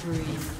free.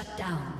Shut down.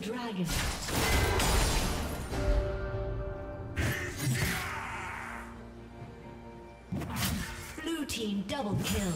Dragon. Blue team double kill.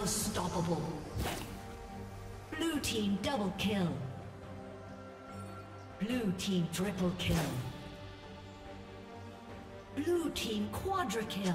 Unstoppable. Blue team double kill. Blue team triple kill. Blue team quadra kill.